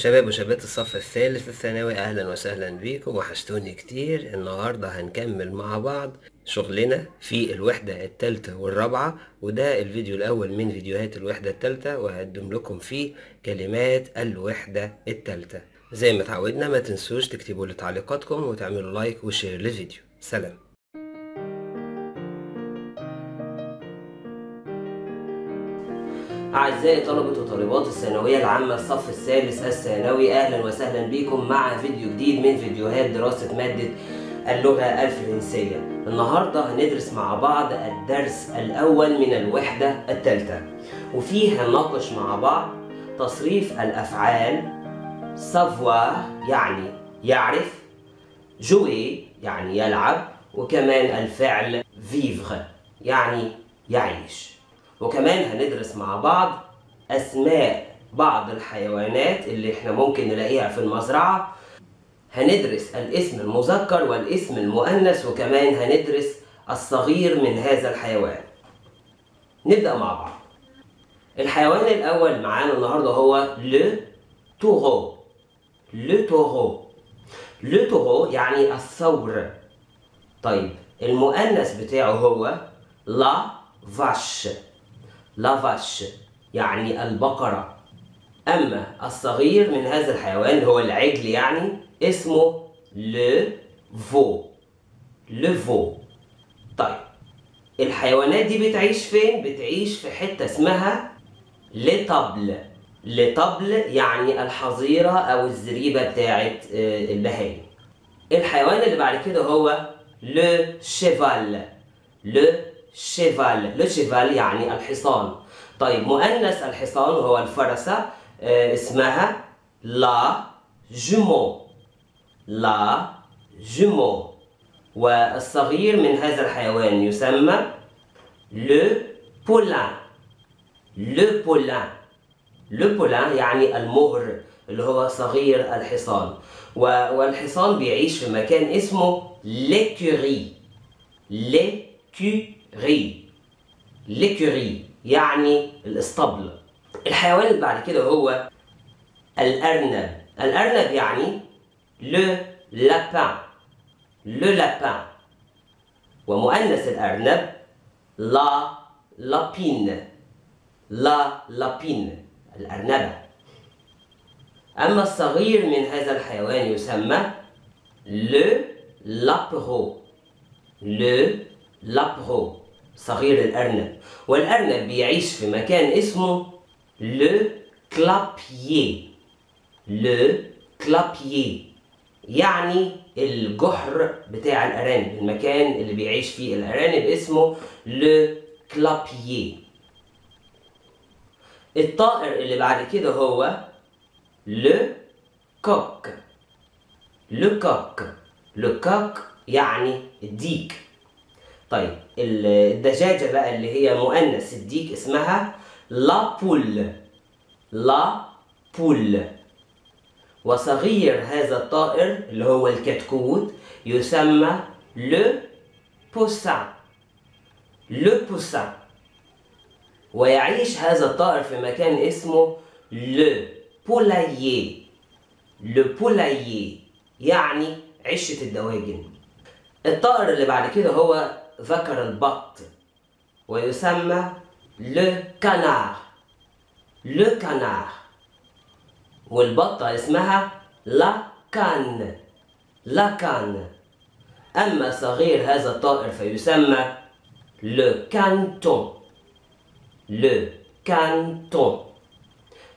شباب وشابات الصف الثالث الثانوي أهلا وسهلا بيكم. وحشتوني كتير. النهاردة هنكمل مع بعض شغلنا في الوحدة التالتة والرابعة وده الفيديو الأول من فيديوهات الوحدة التالتة وهقدم لكم فيه كلمات الوحدة التالتة زي ما تعودنا ما تنسوش تكتبوا لي تعليقاتكم وتعملوا like و share للفيديو. سلام. أعزائي طلبة وطالبات الثانوية العامة الصف الثالث الثانوي أهلا وسهلا بكم مع فيديو جديد من فيديوهات دراسة مادة اللغة الفرنسية. النهاردة هندرس مع بعض الدرس الأول من الوحدة الثالثة وفيه هنناقش مع بعض تصريف الأفعال. savoir يعني يعرف jouer يعني يلعب وكمان الفعل vivre يعني يعيش. وكمان هندرس مع بعض أسماء بعض الحيوانات اللي إحنا ممكن نلاقيها في المزرعة. هندرس الاسم المذكر والاسم المؤنث وكمان هندرس الصغير من هذا الحيوان. نبدأ مع بعض. الحيوان الأول معانا النهاردة هو لو تورو لو تورو لو يعني الثور. طيب المؤنث بتاعه هو لا فاش. لا فاش يعني البقرة. أما الصغير من هذا الحيوان هو العجل يعني اسمه لو فو. لو فو. طيب الحيوانات دي بتعيش فين؟ بتعيش في حتة اسمها لطبل. لطبل يعني الحظيرة أو الزريبة بتاعت البهايم. الحيوان اللي بعد كده هو لو شيفال. لو شيفال. لو شيفال يعني الحصان. طيب مؤنث الحصان هو الفرسة اسمها لا جمو. لا جمو. والصغير من هذا الحيوان يسمى لو بولان. لو بولان. لو بولان يعني المهر اللي هو صغير الحصان. والحصان بيعيش في مكان اسمه ليكوري ليكوري ليكوري يعني الاسطبل. الحيوان اللي بعد كده هو الأرنب. الأرنب يعني لو لابان. le lapin. ومؤنث الأرنب la lapine. la lapine. الأرنبة. أما الصغير من هذا الحيوان يسمى le lapereau. le lapereau صغير الأرنب. والأرنب بيعيش في مكان اسمه le clapier le clapier يعني الجحر بتاع الأرانب. المكان اللي بيعيش فيه الأرانب اسمه le clapier الطائر اللي بعد كده هو le coq. le coq. le coq يعني الديك طيب الدجاجة بقى اللي هي مؤنث الديك اسمها لا بول. لا بول. وصغير هذا الطائر اللي هو الكتكوت يسمى لو بوسان لو بوسان ويعيش هذا الطائر في مكان اسمه لو بولايي لو بولايي يعني عشة الدواجن. الطائر اللي بعد كده هو ذكر البط ويسمى لو كانار لو كانار والبطة اسمها لا كان لا كان أما صغير هذا الطائر فيسمى لو كانتون لو كانتون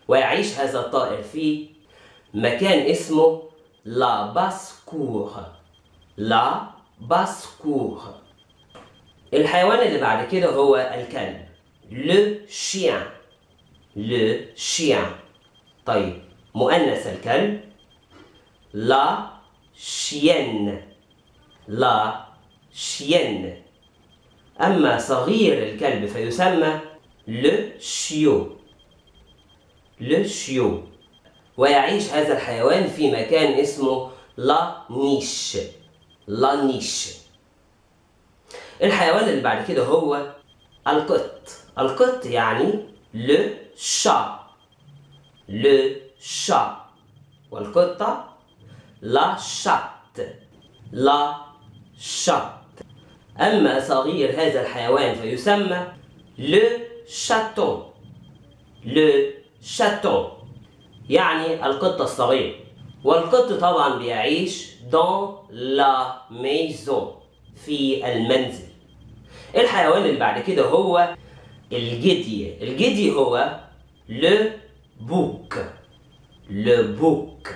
ويعيش هذا الطائر في مكان اسمه la basse-cour la basse-cour. الحيوان اللي بعد كده هو الكلب. le chien. le chien. طيب مؤنث الكلب. la chienne. la chienne. أما صغير الكلب فيسمى le chiot. لو شيو. ويعيش هذا الحيوان في مكان اسمه لا نيش. لا نيش. الحيوان اللي بعد كده هو القط. القط يعني لو شا لو شا والقطة لا شات لا شات أما صغير هذا الحيوان فيسمى لو شاتون لو شاتون يعني القط الصغير. والقط طبعا بيعيش dans la maison. في المنزل. الحيوان اللي بعد كده هو الجدي. الجدي هو لو بوك لو بوك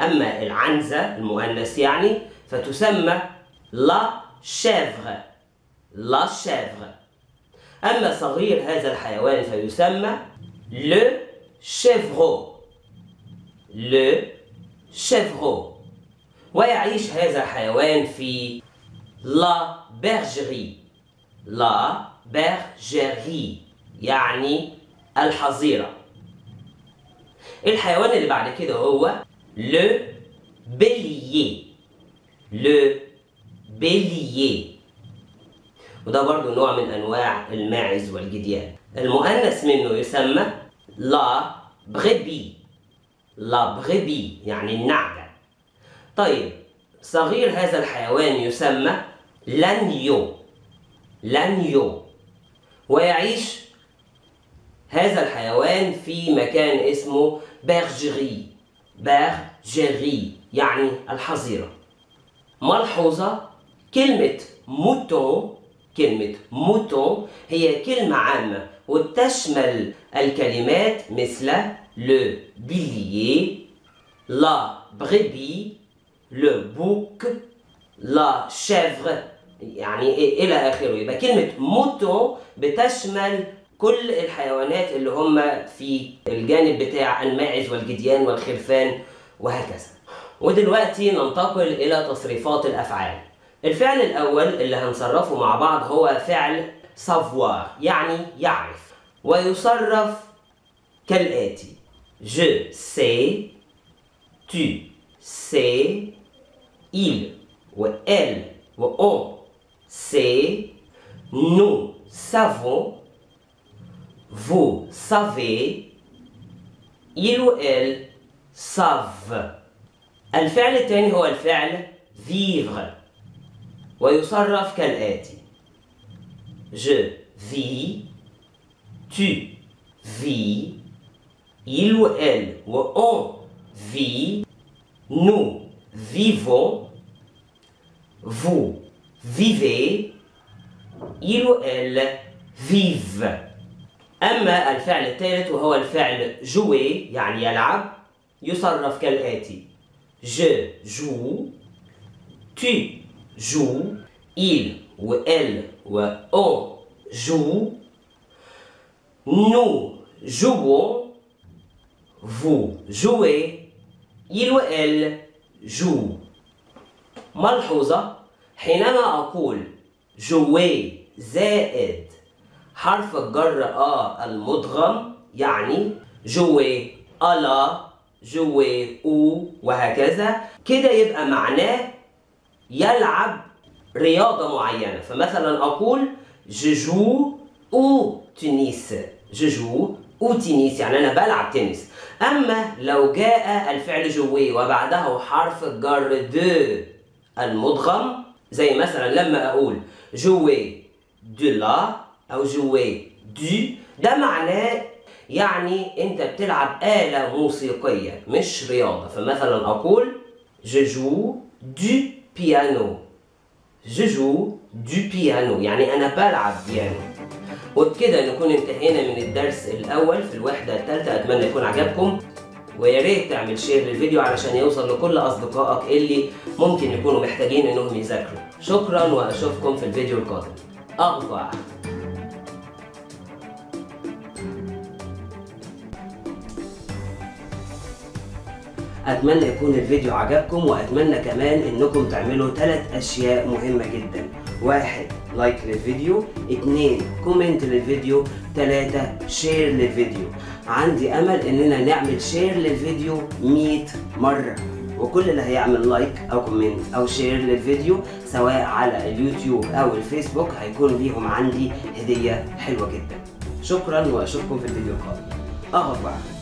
أما العنزة المؤنث يعني فتسمى la chèvre la chèvre أما صغير هذا الحيوان فيسمى le chevreau le chevreau ويعيش هذا الحيوان في la bergerie la bergerie يعني الحظيرة. الحيوان اللي بعد كده هو لو بيليي لو بيليي وده برضو نوع من أنواع الماعز والجديان. المؤنث منه يسمى لا بغبي لا بغبي يعني النعجة. طيب صغير هذا الحيوان يسمى لانيو لانيو ويعيش هذا الحيوان في مكان اسمه بيرجري بيرجري يعني الحظيرة. ملحوظة. كلمة موتون. كلمة موتون هي كلمة عامة وتشمل الكلمات مثل le bélier, la brebis, le bouc, la chèvre. يعني إلى آخره. يبقى كلمة موتون بتشمل كل الحيوانات اللي هم في الجانب بتاع الماعز والجديان والخرفان وهكذا. ودلوقتي ننتقل إلى تصريفات الأفعال. الفعل الأول اللي هنصرفه مع بعض هو فعل savoir يعني يعرف. ويصرف كالآتي. Je sais, tu sais, il ou elle ou on. sait, nous savons, vous savez, il ou elle savent. الفعل الثاني هو الفعل vivre ويصرف كالآتي Je vis, tu vis, il ou elle ou on vit, nous vivons, vous vivez, il ou elle vivent. أما الفعل الثالث وهو الفعل jouer يعني يلعب يصرف كالآتي Je joue, tu joues, il ou elle ou on joue, nous jouons, vous jouez, il ou elle joue. ملحوظة حينما أقول jouer زائد حرف الجر آ المدغم يعني jouer ألا jouer أو وهكذا كده يبقى معناه يلعب رياضة معينة. فمثلا أقول au tennis je joue au tennis يعني أنا بلعب تنس. أما لو جاء الفعل jouer وبعده حرف الجر de المدغم زي مثلا لما أقول jouer de la أو jouer du ده معناه يعني أنت بتلعب آلة موسيقية مش رياضة. فمثلا أقول je joue du piano je joue du piano يعني أنا بلعب بيانو وبكده نكون انتهينا من الدرس الأول في الوحدة الثالثة أتمنى يكون عجبكم. ويا ريت تعمل share للفيديو علشان يوصل لكل أصدقائك اللي ممكن يكونوا محتاجين إنهم يذاكروا. شكرا وأشوفكم في الفيديو القادم. أغفى أتمنى يكون الفيديو عجبكم وأتمنى كمان إنكم تعملوا ثلاث أشياء مهمة جدا. واحد like للفيديو اتنين comment للفيديو تلاتة share للفيديو عندي أمل إننا نعمل share للفيديو 100 مرة. وكل اللي هيعمل like أو comment أو share للفيديو سواء على اليوتيوب أو الفيسبوك هيكون ليهم عندي هدية حلوة جدا. شكرا وأشوفكم في الفيديو القادم. أغفر.